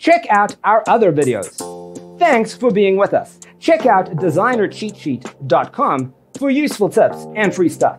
check out our other videos. Thanks for being with us. Check out designercheatsheet.com for useful tips and free stuff.